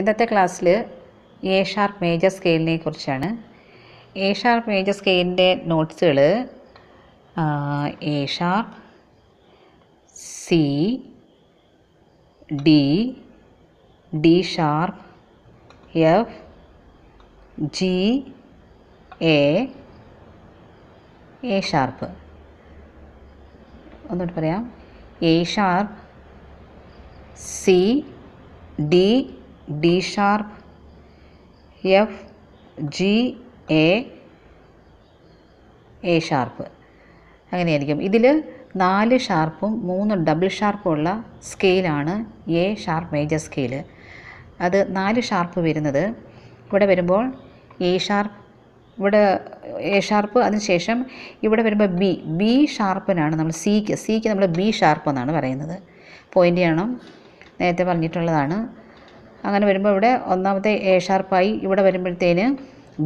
ഇന്നത്തെ ക്ലാസ്സിൽ A sharp major സ്കെയിലിനെ കുറിച്ചാണ്. എ ഷാർപ്പ് മേജർ സ്കെയിലിന്റെ നോട്ട്സുകൾ A sharp C D D sharp F G A A sharp ഒന്നുകൂടി പറയാം. A sharp C D D sharp F G A A sharp അങ്ങനെയായിരിക്കും. ഇതിൽ നാല് ഷാർപ്പും മൂന്ന് ഡബിൾ ഷാർപ്പും ഉള്ള സ്കെയിലാണ് എ ഷാർപ്പ് മേജർ സ്കെയിൽ അത് നാല് ഷാർപ്പ് വരുന്നത് ഇവിടെ വരുമ്പോൾ എ ഷാർപ്പ് ഇവിടെ എ ഷാർപ്പ് അതിനുശേഷം ഇവിടെ വരുമ്പോൾ ബി ബി ഷാർപ്പിനാണ് നമ്മൾ സിക്ക് സിക്ക് നമ്മൾ ബി ഷാർപ്പ് എന്നാണ് പറയുന്നത്. പോയിന്റ് ചെയ്യണം. നേരത്തെ പറഞ്ഞിട്ടുള്ളതാണ്. അങ്ങനെ വരുമ്പോൾ ഇവിടെ ഒന്നാമത്തെ എ ഷാർപ്പായി ഇവിടെ വരുമ്പോഴത്തേന്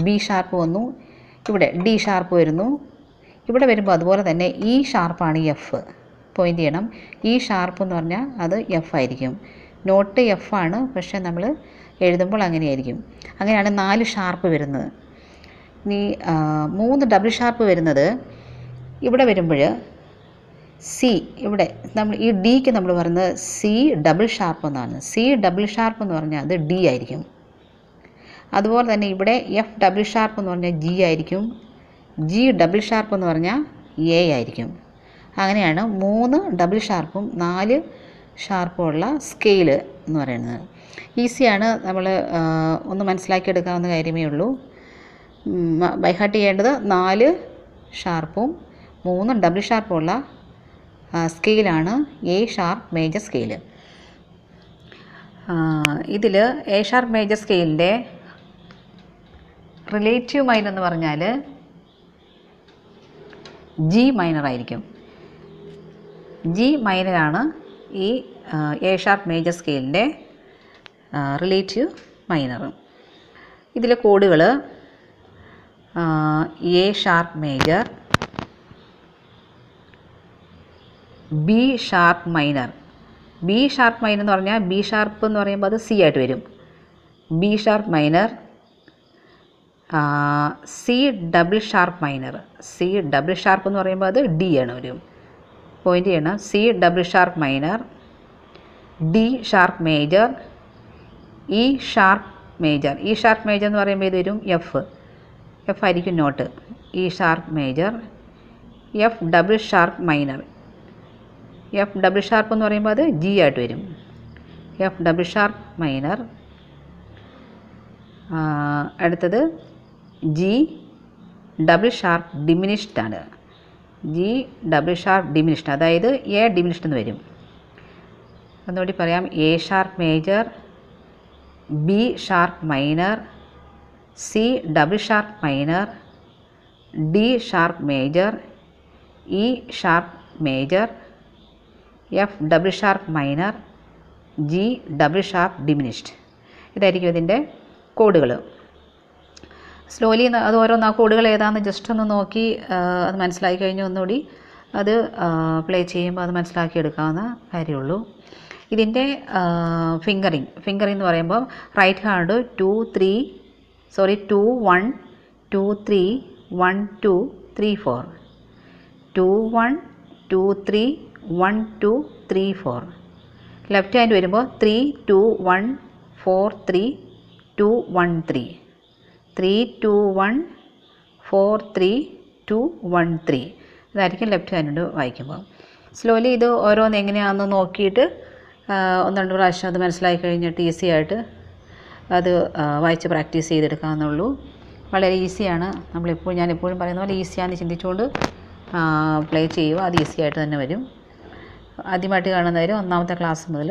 ബി ഷാർപ്പ് വന്നു. ഇവിടെ ഡി ഷാർപ്പ് വരുന്നു. ഇവിടെ വരുമ്പോൾ അതുപോലെ തന്നെ ഇ ഷാർപ്പാണ് എഫ് പോയിന്റ് ചെയ്യണം. ഇ ഷാർപ്പ് എന്ന് പറഞ്ഞാൽ അത് എഫ് ആയിരിക്കും. നോട്ട് എഫ് ആണ്. പക്ഷേ നമ്മൾ എഴുതുമ്പോൾ അങ്ങനെയായിരിക്കും. അങ്ങനെയാണ് നാല് ഷാർപ്പ് വരുന്നത്. ഇനി മൂന്ന് ഡബിൾ ഷാർപ്പ് വരുന്നത്. ഇവിടെ വരുമ്പോൾ സി ഇവിടെ നമ്മൾ ഈ ഡിക്ക് നമ്മൾ പറയുന്നത് സി ഡബിൾ ഷാർപ്പ് എന്നാണ്. സി ഡബിൾ ഷാർപ്പ് എന്ന് പറഞ്ഞാൽ അത് ഡി ആയിരിക്കും. അതുപോലെ തന്നെ ഇവിടെ എഫ് ഡബിൾ ഷാർപ്പ് എന്ന് പറഞ്ഞാൽ ജി ആയിരിക്കും. ജി ഡബിൾ ഷാർപ്പ് എന്ന് പറഞ്ഞാൽ എ ആയിരിക്കും. അങ്ങനെയാണ് മൂന്ന് ഡബിൾ ഷാർപ്പും നാല് ഷാർപ്പും ഉള്ള സ്കെയിൽ എന്ന് പറയുന്നത്. ഈസിയാണ് നമ്മൾ ഒന്ന് മനസ്സിലാക്കിയെടുക്കാവുന്ന കാര്യമേ ഉള്ളൂ. ബൈഹാർട്ട് ചെയ്യേണ്ടത് നാല് ഷാർപ്പും മൂന്ന് ഡബിൾ ഷാർപ്പും ഉള്ള സ്കെയിലാണ് എ ഷാർപ്പ് മേജർ സ്കെയിൽ ഇതിൽ എ ഷാർപ്പ് മേജർ സ്കെയിലിന്റെ റിലേറ്റീവ് മൈനർ എന്ന് പറഞ്ഞാൽ ജി മൈനർ ആയിരിക്കും. ജി മൈനറാണ് ഈ എ ഷാർപ്പ് മേജർ സ്കെയിലിന്റെ റിലേറ്റീവ് മൈനർ ഇതിലെ കോഡുകൾ A sharp major B sharp minor B sharp minor എന്ന് പറഞ്ഞാൽ ബി ഷാർപ്പ് എന്ന് പറയുമ്പോൾ അത് സി ആയിട്ട് വരും. B sharp minor C double sharp minor C double sharp എന്ന് പറയുമ്പോൾ അത് ഡി ആണ് വരും. പോയിന്റ് ചെയ്യണം. C double sharp minor D sharp major E sharp major E sharp major എന്ന് പറയുമ്പോൾ ഇത് വരും? എഫ് എഫ് ആയിരിക്കും note. E sharp major F double sharp minor F double sharp എന്ന് പറയുമ്പോൾ അത് ജി ആയിട്ട് വരും. എഫ് ഡബിൾ ഷാർപ്പ് മൈനർ അടുത്തത് ജി ഡബിൾ ഷാർപ്പ് ഡിമിനിഷ്ഡ് ആണ്. ജി ഡബിൾ ഷാർപ്പ് ഡിമിനിഷ്ഡ് അതായത് എ ഡിമിനിഷ്ഡ് എന്ന് വരും. ഒന്നുകൂടി പറയാം. A sharp major B sharp minor C double sharp minor D sharp major E sharp major F double sharp minor G double sharp diminished ഇതായിരിക്കും ഇതിന്റെ കോഡുകൾ slowly അത് ഓരോന്ന് ആ കോഡുകൾ ഏതാണെന്ന് ജസ്റ്റ് ഒന്ന് നോക്കി അത് മനസ്സിലാക്കി കഴിഞ്ഞ് ഒന്നുകൂടി. അത് പ്ലേ ചെയ്യുമ്പോൾ അത് മനസ്സിലാക്കി എടുക്കാവുന്ന കാര്യമുള്ളൂ. ഇതിന്റെ ഫിംഗറിങ് ഫിംഗറിങ് എന്ന് പറയുമ്പോൾ right hand two three sorry two one two three one two three four two one two three one two three four left hand വരുമ്പോൾ three two one four three two one three three two one four three two one three ഇതായിരിക്കും left hand വായിക്കുമ്പോൾ slowly ഇത് ഓരോന്ന് എങ്ങനെയാണെന്ന് നോക്കിയിട്ട് ഒന്ന് രണ്ട് പ്രാവശ്യം അത് മനസ്സിലാക്കി കഴിഞ്ഞിട്ട് ഈസി ആയിട്ട് അത് വായിച്ച് പ്രാക്ടീസ് ചെയ്തെടുക്കാമെന്നുള്ളൂ വളരെ ഈസിയാണ്. നമ്മളിപ്പോൾ ഞാൻ എപ്പോഴും പറയുന്ന പോലെ ഈസിയാണെന്ന് ചിന്തിച്ചുകൊണ്ട് പ്ലേ ചെയ്യുക. അത് ഈസി ആയിട്ട് തന്നെ വരും. ആദ്യമായിട്ട് കാണുന്നവർ ഒന്നാമത്തെ ക്ലാസ് മുതൽ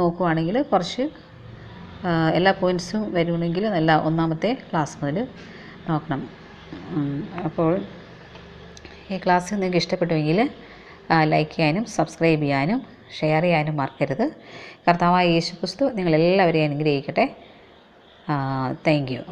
നോക്കുവാണെങ്കിൽ കുറച്ച് എല്ലാ പോയിന്റ്സും വരുവാണെങ്കിൽ നല്ല ഒന്നാമത്തെ ക്ലാസ് മുതൽ നോക്കണം. അപ്പോൾ ഈ ക്ലാസ് നിങ്ങൾക്ക് ഇഷ്ടപ്പെട്ടുവെങ്കിൽ ലൈക്ക് ചെയ്യാനും സബ്സ്ക്രൈബ് ചെയ്യാനും ഷെയർ ചെയ്യാനും മറക്കരുത്. കർത്താവായ യേശു ക്രിസ്തു നിങ്ങളെല്ലാവരെയും അനുഗ്രഹിക്കട്ടെ. Thank you